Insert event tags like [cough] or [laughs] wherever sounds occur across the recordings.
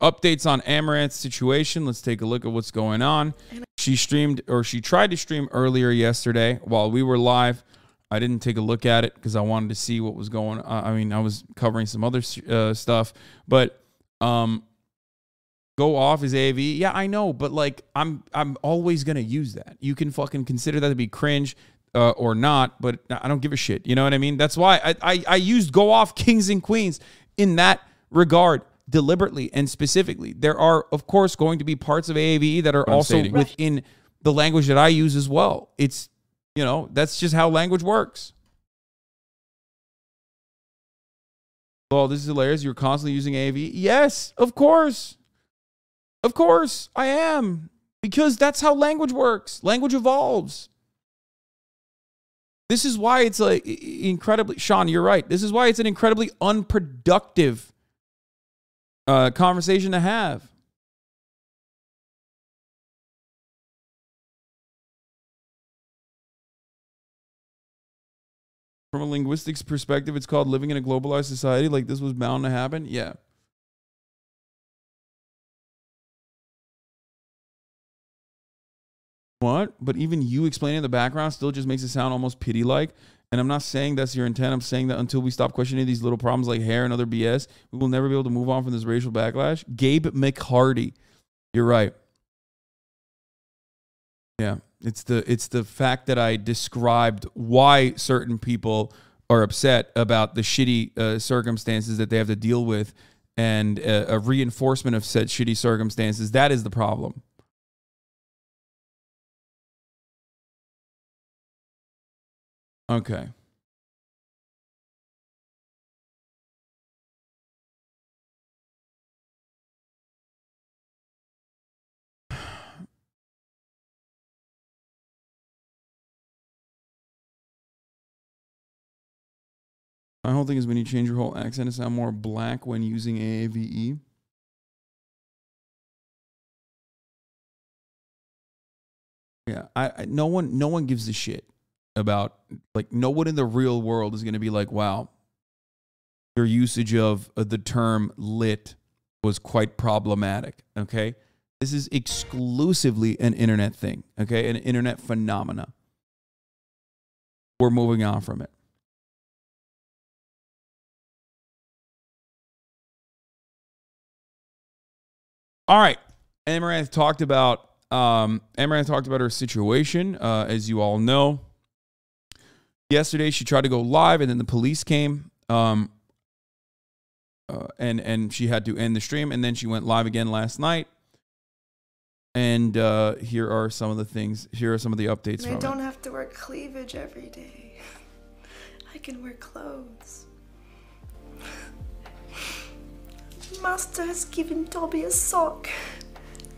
updates on Amouranth's situation. Let's take a look at what's going on. She streamed or she tried to stream earlier yesterday while we were live. I didn't take a look at it because I wanted to see what was going on. I mean, I was covering some other uh, stuff, but um, go off is AAVE. Yeah, I know, but like I'm I'm always gonna use that. You can fucking consider that to be cringe uh, or not, but I don't give a shit. You know what I mean? That's why I, I I used go off kings and queens in that regard deliberately and specifically. There are of course going to be parts of AAVE that are I'm also stating. within the language that I use as well. It's you know that's just how language works. Oh, this is hilarious. You're constantly using AAVE. Yes, of course. Of course, I am. Because that's how language works. Language evolves. This is why it's like incredibly Sean, you're right. This is why it's an incredibly unproductive uh, conversation to have. From a linguistics perspective, it's called living in a globalized society. Like this was bound to happen. Yeah. What? But even you explaining the background still just makes it sound almost pity like. And I'm not saying that's your intent. I'm saying that until we stop questioning these little problems like hair and other BS, we will never be able to move on from this racial backlash. Gabe McHardy. You're right. Yeah. It's the it's the fact that I described why certain people are upset about the shitty uh, circumstances that they have to deal with and uh, a reinforcement of said shitty circumstances. That is the problem. Okay. My whole thing is when you change your whole accent to sound more black when using AAVE. Yeah, I, I no one no one gives a shit about like no one in the real world is going to be like, "Wow, your usage of uh, the term lit was quite problematic." Okay? This is exclusively an internet thing, okay? An internet phenomena. We're moving on from it. All right. Amouranth talked about um, Amouranth talked about her situation. Uh, as you all know, yesterday she tried to go live, and then the police came, um, uh, and and she had to end the stream, and then she went live again last night. And uh, here are some of the things. Here are some of the updates I don't it. have to wear cleavage every day. [laughs] I can wear clothes. [laughs] Master has given Dobby a sock.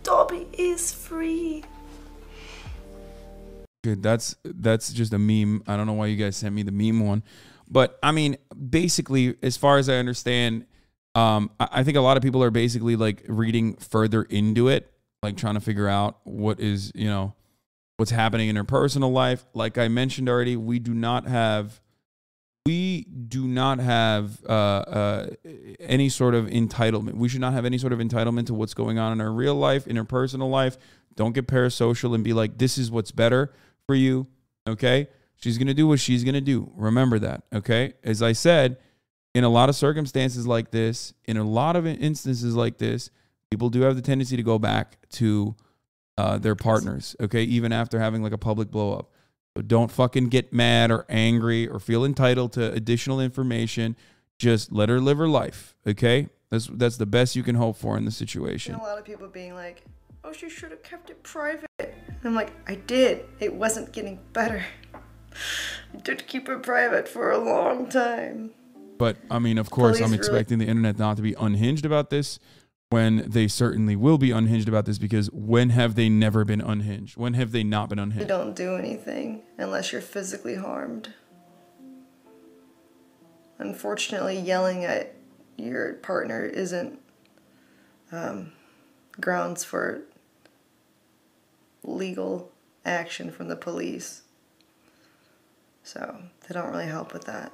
Dobby is free. Good. That's that's just a meme. I don't know why you guys sent me the meme one, but I mean, basically, as far as I understand, um, I, I think a lot of people are basically like reading further into it, like trying to figure out what is you know what's happening in her personal life. Like I mentioned already, we do not have we do not have uh, uh, any sort of entitlement. We should not have any sort of entitlement to what's going on in her real life, in her personal life. Don't get parasocial and be like, this is what's better for you. Okay. She's going to do what she's going to do. Remember that. Okay. As I said, in a lot of circumstances like this, in a lot of instances like this, people do have the tendency to go back to uh, their partners. Okay. Even after having like a public blow up. So don't fucking get mad or angry or feel entitled to additional information. Just let her live her life. Okay. That's that's the best you can hope for in the situation. And a lot of people being like, oh, she should have kept it private. And I'm like, I did. It wasn't getting better. I did keep it private for a long time. But I mean, of course, I'm Police really- expecting the internet not to be unhinged about this when they certainly will be unhinged about this because when have they never been unhinged? When have they not been You unhinged? don't do anything unless you're physically harmed. Unfortunately, yelling at your partner isn't um, grounds for legal action from the police. So they don't really help with that.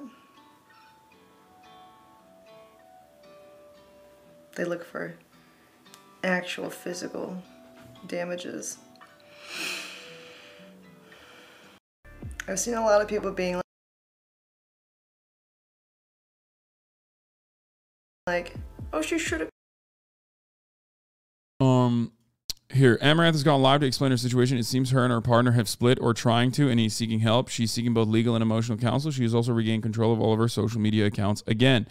They look for actual physical damages. I've seen a lot of people being like, oh, she should have. Um, here, Amouranth has gone live to explain her situation. It seems her and her partner have split or trying to, and he's seeking help. She's seeking both legal and emotional counsel. She has also regained control of all of her social media accounts again.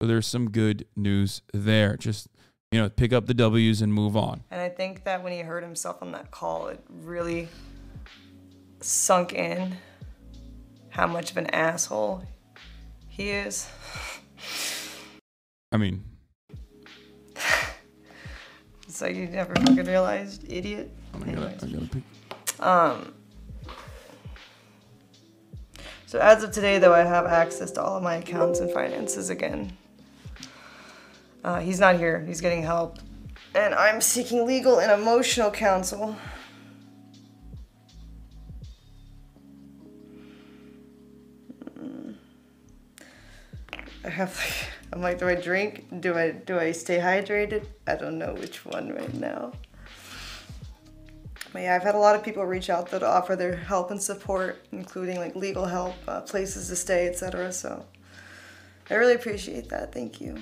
So there's some good news there. Just you know, pick up the W's and move on. And I think that when he heard himself on that call, it really sunk in how much of an asshole he is. I mean, like you never fucking realized, idiot. I gotta, I gotta pick. Um. So as of today, though, I have access to all of my accounts and finances again. Uh, he's not here. He's getting help, and I'm seeking legal and emotional counsel. I have like, I'm like, do I drink? Do I do I stay hydrated? I don't know which one right now. But yeah, I've had a lot of people reach out that offer their help and support, including like legal help, uh, places to stay, etc. So I really appreciate that. Thank you.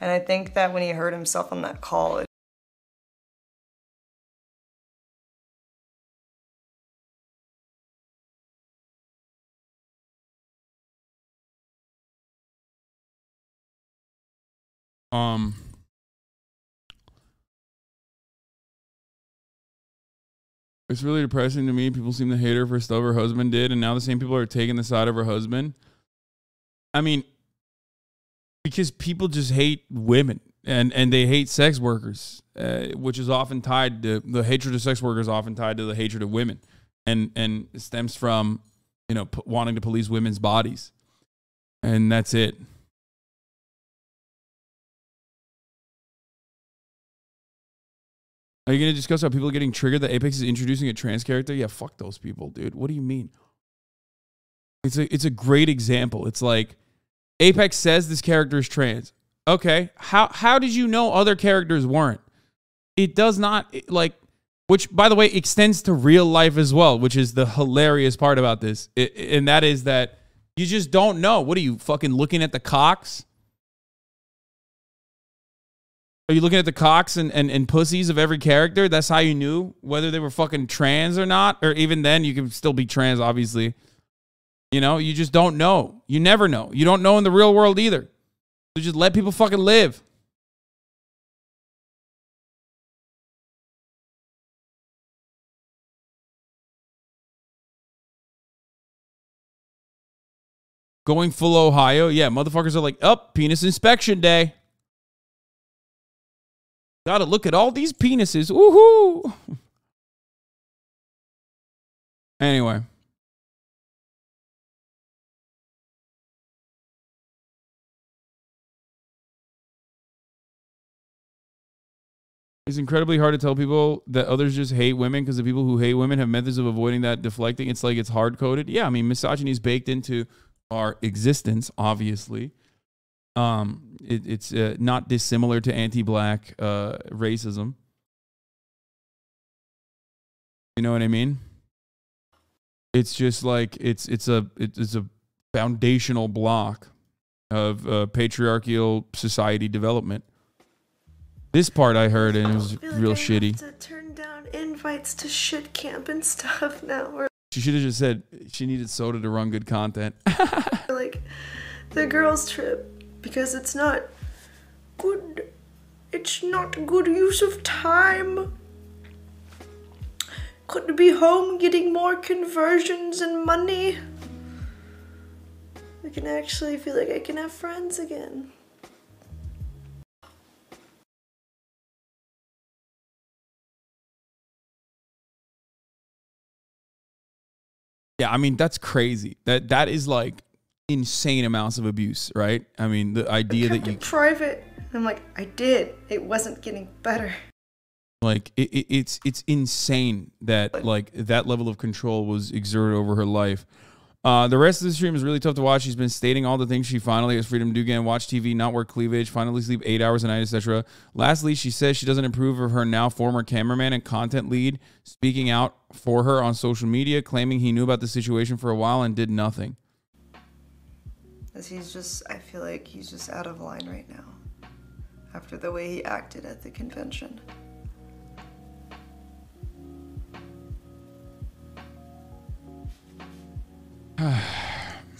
And I think that when he heard himself on that call, Um. It's really depressing to me. People seem to hate her for stuff her husband did, and now the same people are taking the side of her husband. I mean, because people just hate women and and they hate sex workers, uh, which is often tied to the hatred of sex workers, often tied to the hatred of women, and and stems from you know p- wanting to police women's bodies, and that's it. Are you going to discuss how people are getting triggered that Apex is introducing a trans character? Yeah, fuck those people, dude. What do you mean? It's a it's a great example. It's like Apex says this character is trans. Okay, how how did you know other characters weren't? It does not like which by the way extends to real life as well, which is the hilarious part about this. It, and that is that you just don't know. What are you fucking looking at the cocks? Are you looking at the cocks and, and, and pussies of every character? That's how you knew whether they were fucking trans or not. Or even then, you can still be trans, obviously. You know, you just don't know. You never know. You don't know in the real world either. So just let people fucking live. Going full Ohio, yeah, motherfuckers are like, up, oh, penis inspection day. Gotta look at all these penises. Woohoo! [laughs] Anyway. It's incredibly hard to tell people that others just hate women because the people who hate women have methods of avoiding that deflecting. It's like it's hard coded. Yeah, I mean, misogyny is baked into our existence, obviously. Um, it, it's uh, not dissimilar to anti-black uh, racism. You know what I mean? It's just like it's it's a it's a foundational block of uh, patriarchal society development. This part I heard and it was real like shitty. to turn down invites to shit camp and [laughs] stuff now. She should have just said she needed soda to run good content. [laughs] like the girls' trip because it's not good it's not good use of time. Could be home getting more conversions and money. I can actually feel like I can have friends again. Yeah, I mean that's crazy. That that is like insane amounts of abuse, right? I mean, the idea that you private. I'm like, I did. It wasn't getting better. Like it, it, it's it's insane that like that level of control was exerted over her life. Uh, the rest of the stream is really tough to watch. She's been stating all the things she finally has freedom to do again: watch TV, not wear cleavage, finally sleep eight hours a night, etc. Lastly, she says she doesn't approve of her now former cameraman and content lead speaking out for her on social media, claiming he knew about the situation for a while and did nothing. As he's just, I feel like he's just out of line right now after the way he acted at the convention. [sighs]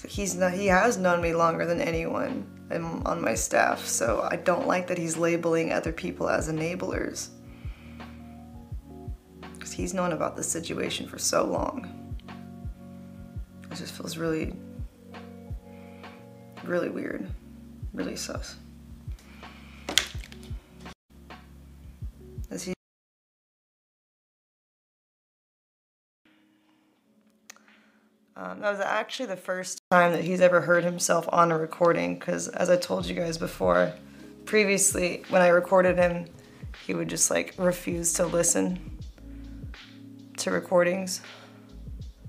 he's not, he has known me longer than anyone on my staff, so I don't like that he's labeling other people as enablers. Because he's known about the situation for so long. It just feels really, really weird, really sus. Is he Um, that was actually the first time that he's ever heard himself on a recording because, as I told you guys before, previously when I recorded him, he would just like refuse to listen to recordings.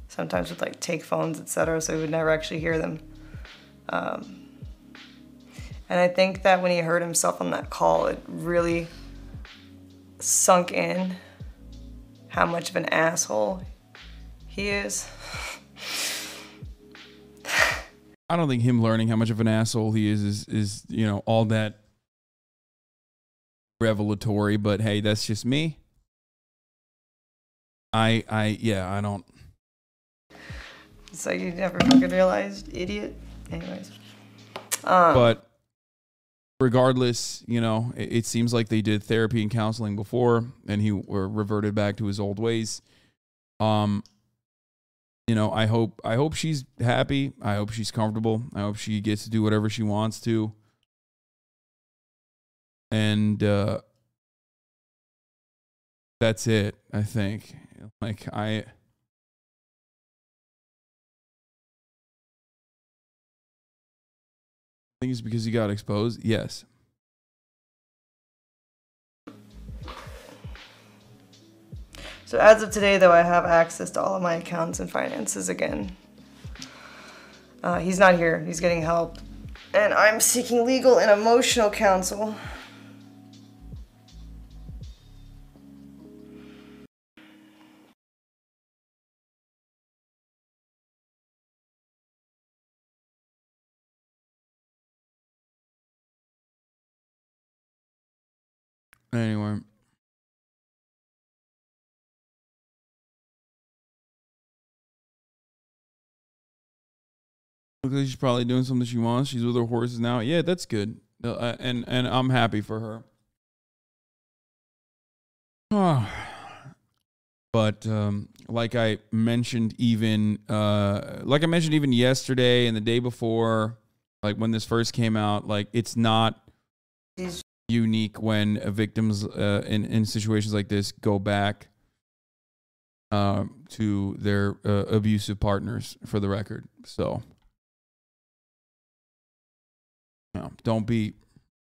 Sometimes with like take phones, etc., so he would never actually hear them. Um, and I think that when he heard himself on that call, it really sunk in how much of an asshole he is. I don't think him learning how much of an asshole he is is is you know all that revelatory. But hey, that's just me. I I yeah I don't. So you never fucking realized, idiot. Anyways. Um, but regardless, you know, it, it, seems like they did therapy and counseling before, and he reverted back to his old ways. Um, you know, I hope I hope she's happy. I hope she's comfortable. I hope she gets to do whatever she wants to. And uh that's it, I think. Like I I think it's because he got exposed. Yes. So as of today, though, I have access to all of my accounts and finances again. Uh, he's not here. He's getting help. And I'm seeking legal and emotional counsel. Anyway. Looks like she's probably doing something she wants. She's with her horses now. Yeah, that's good. Uh, and and I'm happy for her. Oh. [sighs] But um, like I mentioned, even uh, like I mentioned even yesterday and the day before, like when this first came out, like it's not unique when victims uh, in in situations like this go back uh, to their uh, abusive partners. For the record, so. No, don't be